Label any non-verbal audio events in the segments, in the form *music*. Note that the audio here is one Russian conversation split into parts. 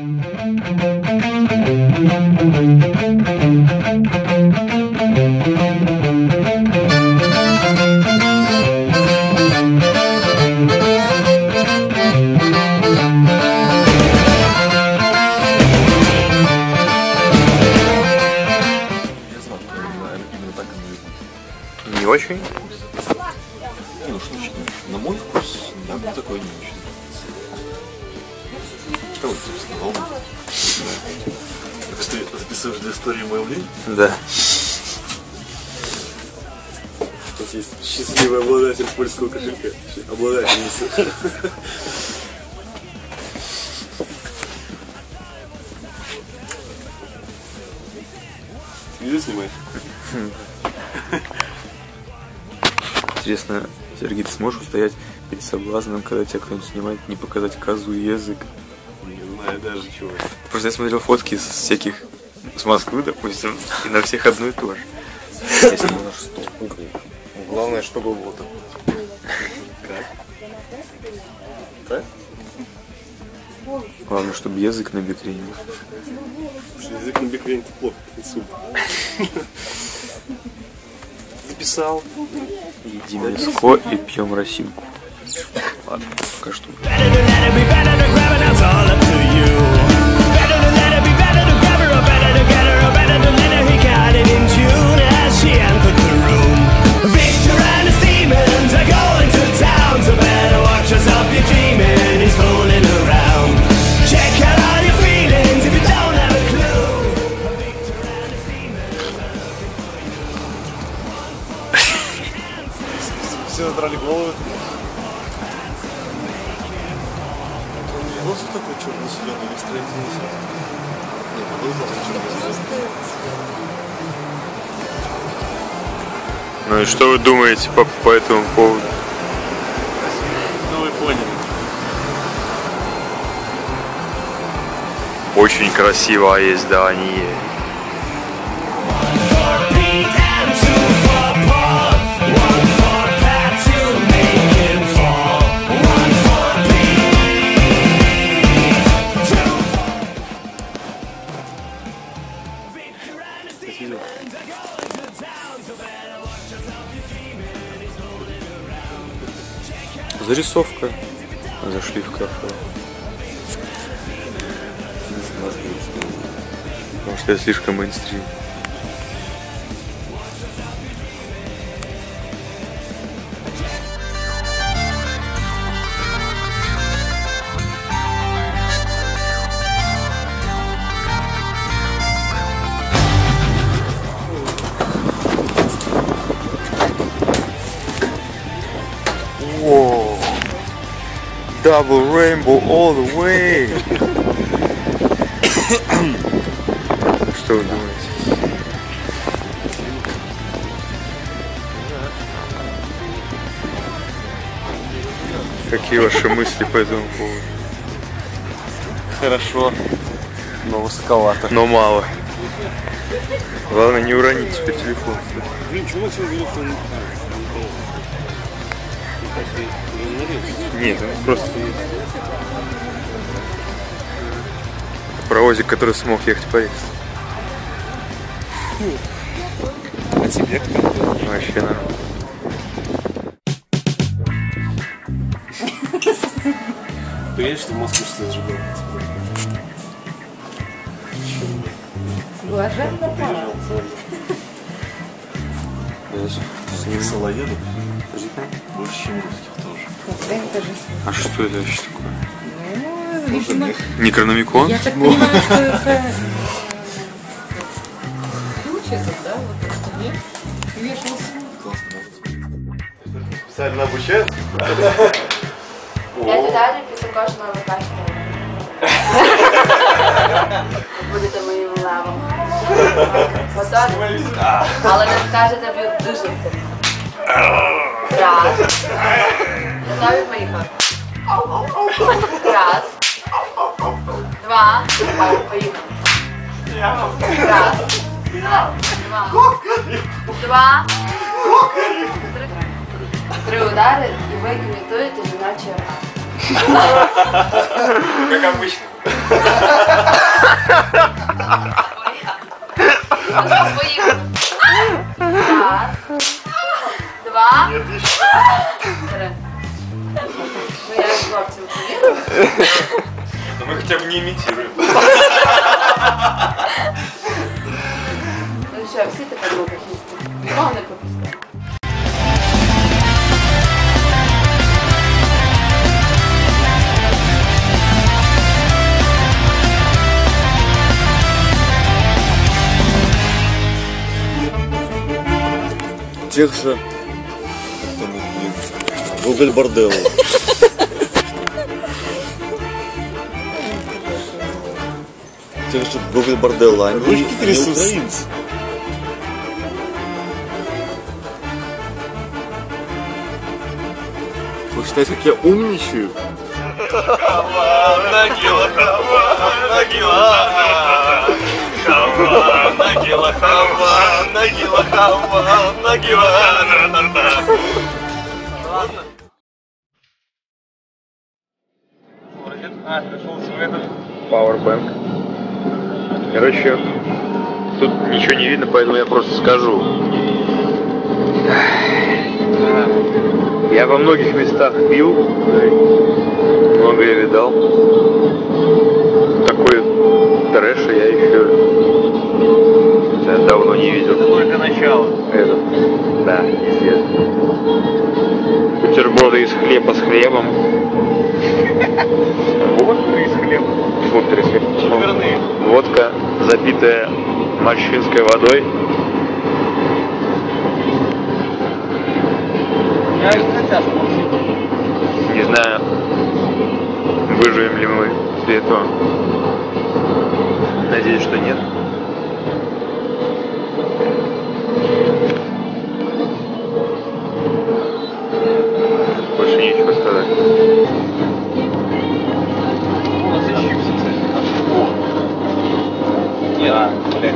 Не очень. Мнения? Да. Тут есть счастливый обладатель польского кошелька. Обладательница. Видео снимаешь? Интересно, Сергей, ты сможешь устоять перед соблазном, когда тебя кто-нибудь снимает, не показать козу язык? Не знаю даже чего. Просто я смотрел фотки с всяких с Москвы, допустим, и на всех одно и то же. Если бы наш стол кукол. Главное, чтобы вот Так? Главное, чтобы язык на был. Что язык на бекрень это плохо, это суп. Записал. Едим мяско и пьем росинку. Ладно, пока что. Ну и что вы думаете по, по этому поводу? Ну вы поняли. Очень красиво, а есть да они. For Зарисовка. Зашли в кафе. Потому что я слишком мейнстрим. Double rainbow all the way. Что вы думаете? Какие ваши мысли по этому поводу? Хорошо, но высоковато. Но мало. Главное не уронить теперь телефон. Блин, чего сегодня телефон? Нет, он просто... Это паровозик, который смог ехать по рельсам. А тебе кто? Вообще нормально. Понимаешь, что в Москву что зажигают? Блаженно пора. Соловьедов больше, чем русских тоже. Это же, А что это вообще такое? ну, видимо, Некрономикон? я так понимаю, что это *laughs* ключ этот, да, вот этот, нет? Вешался. Специально обучают? Я деталі після кожного викачку. Будете моїм левом. Готові? Але не скажете б'ють дуже сильно. Раз. Готові поїхали. Раз. Два. Поїхали. Раз. Два. Два. Три. Три удари і ви імітуєте жіночий оргазм. Как обычно. Тех же... Гоголь борделл. Тех же Гоголь борделла, они Ручки не трясутся. украинцы. Вы считаете, как я умничаю? Powerbank. Короче, тут ничего не видно, поэтому я просто скажу. Я во многих местах пил, многое видал. Хлебом. Водка из хлеба. Водка из хлеба. Водка, запитая морщинской водой. Не знаю,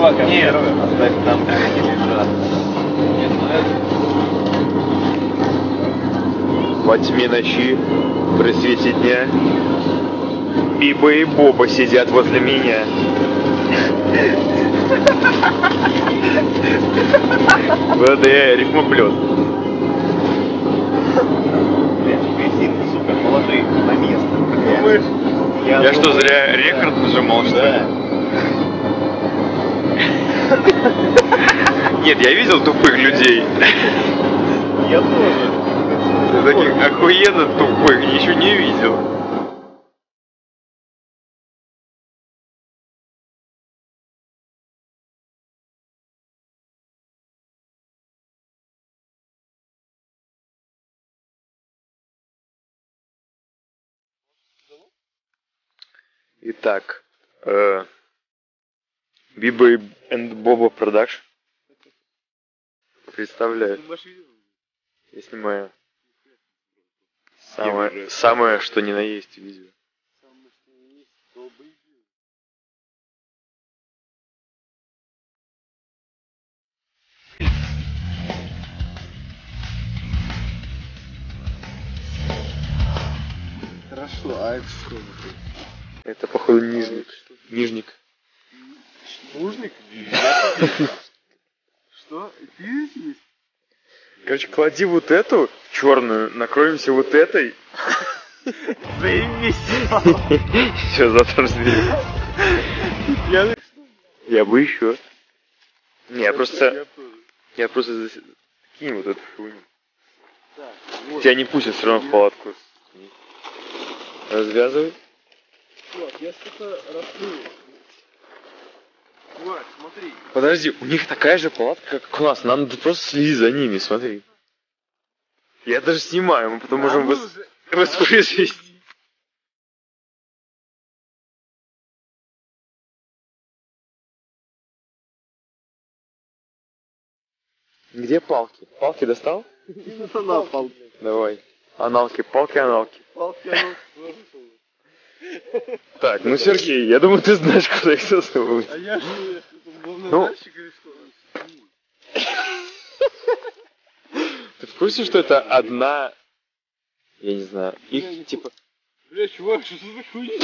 Во тьме ночи, при свете дня, Биба и Боба сидят возле меня. Вот я рифмоплет. Я что, зря рекорд нажимал, что ли? Нет, я видел тупых людей. Я тоже. Таких охуенно тупых ничего не видел. Итак, э, Биба и Боба Production. Представляю. Я снимаю самое, самое что ни на есть видео. Хорошо, а это что? Это походу нижник. Нижник. Нужник? Что? Ты есть? Короче, клади вот эту черную, накроемся вот этой. Заебись. Все, завтра разберем. Я бы еще. Не, я просто, я просто кинь вот эту хуйню. Тебя не пустят все равно в палатку. Развязывай. Я что-то раскрыл. Смотри. Подожди, у них такая же палатка, как у нас. Нам надо просто следить за ними, смотри. Я даже снимаю, мы потом можем вос- *laughs* воспроизвести. Где палки? Палки достал? *laughs* На пал. Давай. Аналки, палки, аналки. Палки, оно Так, ну Сергей, я думаю, ты знаешь, куда их засовывать. А я же главный Ну. мальчик или что? Ты в курсе, что это одна... Я не знаю, их типа... Бля, чувак, что за хуйня?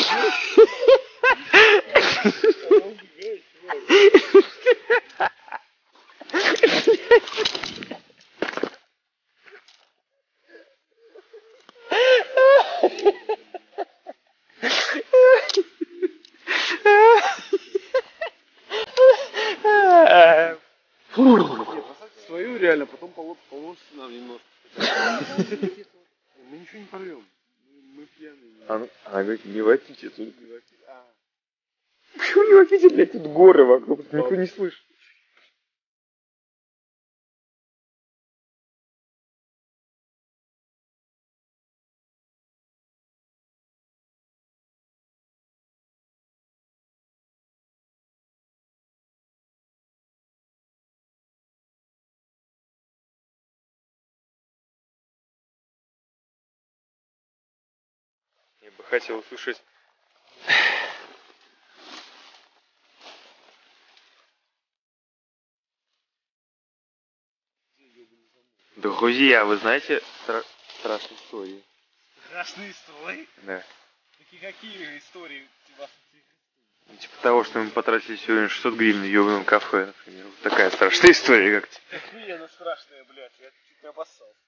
*laughs* Мы ничего не порвем. Мы, пьяные. Она, она говорит, не вопите тут. Почему *laughs* не вопите, блядь, тут горы вокруг, никто не слышит. Хотел услышать Друзья, вы знаете стра- страшные истории? Страшные истории? Да. Такие какие истории у вас Ну, Типа того, что мы потратили сегодня 600 гривен в ёбаном кафе, например. Вот такая страшная история, как Охуенно страшная, блядь. Я чуть не обоссался.